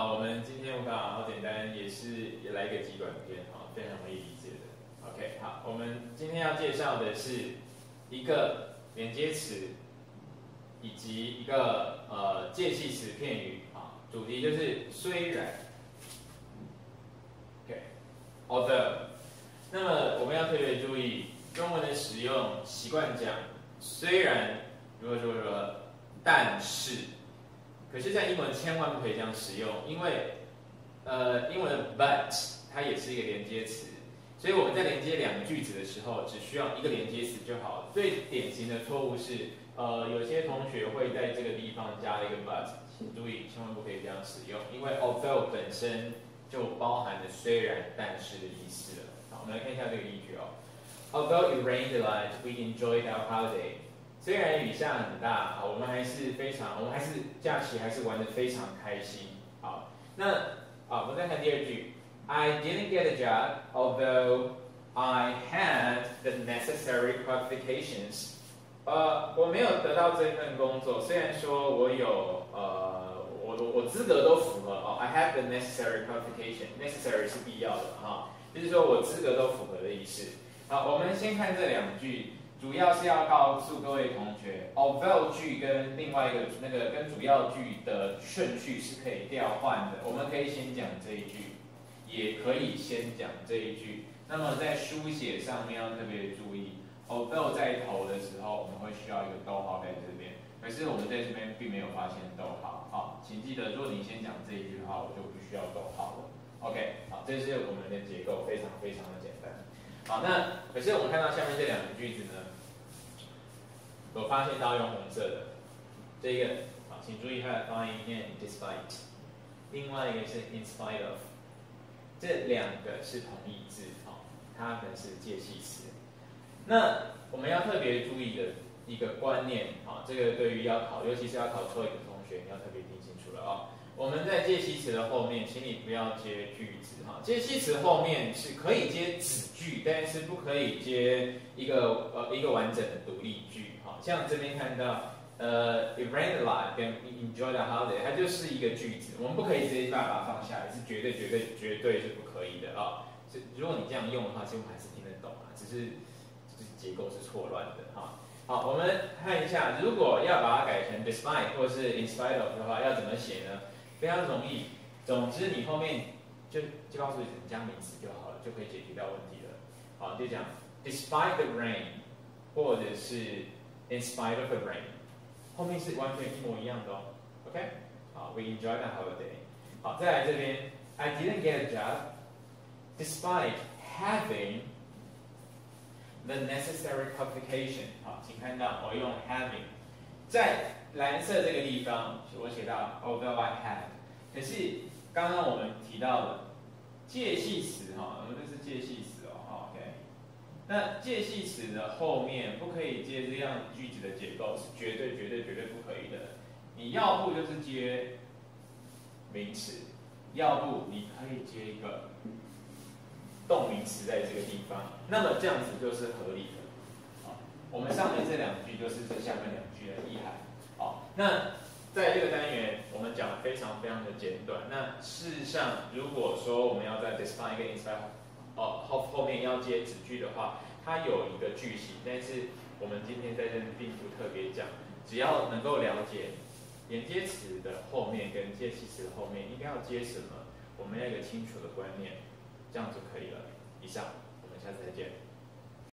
好，我们今天我看好简单，也是也来一个极短篇，啊，非常容易理解的。OK，好，我们今天要介绍的是一个连接词，以及一个呃介系词片语，啊，主题就是虽然。OK，although，那么我们要特别注意中文的使用习惯讲虽然，如果说说，但是。可是，在英文千万不可以这样使用，因为，呃，英文的 but 它也是一个连接词，所以我们在连接两个句子的时候，只需要一个连接词就好。最典型的错误是，呃，有些同学会在这个地方加了一个 but，请注意，千万不可以这样使用，因为 although 本身就包含了虽然、但是的意思了。好，我们来看一下这个例句哦。Although it rained a lot, we enjoyed our holiday. 虽然雨下很大，啊，我们还是非常，我们还是假期还是玩的非常开心。好，那啊，我们再看第二句，I didn't get a job, although I had the necessary qualifications。呃，我没有得到这份工作，虽然说我有呃，我我我资格都符合哦。I have the necessary qualification. Necessary 是必要的哈，就是说我资格都符合的意思。好，我们先看这两句。主要是要告诉各位同学，although 句跟另外一个那个跟主要句的顺序是可以调换的。我们可以先讲这一句，也可以先讲这一句。那么在书写上面要特别注意，although 在头的时候，我们会需要一个逗号在这边。可是我们在这边并没有发现逗号。好，请记得，如果你先讲这一句的话，我就不需要逗号了。OK，好，这是我们的结构，非常非常的简单。好，那可是我们看到下面这两个句子呢？我发现到用红色的这个，好，请注意它的发音念 despite，另外一个是 in spite of，这两个是同义字，好，它们是介系词。那我们要特别注意的一个观念，好，这个对于要考，尤其是要考错一的同学，你要特别听清楚了啊。我们在介系词的后面，请你不要接句子，哈，介系词后面是可以接子句，但是不可以接一个呃一个完整的独立句哈。像这边看到，呃，it rained a lot 跟 enjoy the holiday，它就是一个句子，我们不可以直接把它放下来，是绝对绝对绝对是不可以的啊。是如果你这样用的话，其实还是听得懂啊，只是就是结构是错乱的哈。好，我们看一下，如果要把它改成 despite 或是 in spite of 的话，要怎么写呢？非常容易，总之你后面就就告诉你加名词就好了，就可以解决掉问题了。好，就讲 despite the rain，或者是 In spite of the rain，后面是完全一模一样的哦。OK，好，We enjoyed the holiday。好，再来这边，I didn't get a job despite having the necessary qualification。好，请看到我用 having，在 蓝色这个地方我写到 although I had，可是刚刚我们提到的介系词哈，我们这是介系词哦，OK。那介系词的后面不可以接这样句子的结构，是绝对绝对绝对不可以的。你要不就是接名词，要不你可以接一个动名词在这个地方，那么这样子就是合理的。好，我们上面这两句就是这下面两句的意涵。那在这个单元我们讲的非常非常的简短。那事实上，如果说我们要在 define 跟 inspire 哦，后后面要接子句的话，它有一个句型，但是我们今天在这里并不特别讲。只要能够了解连接词的后面跟介系词的后面应该要接什么，我们要有个清楚的观念，这样就可以了。以上，我们下次再见。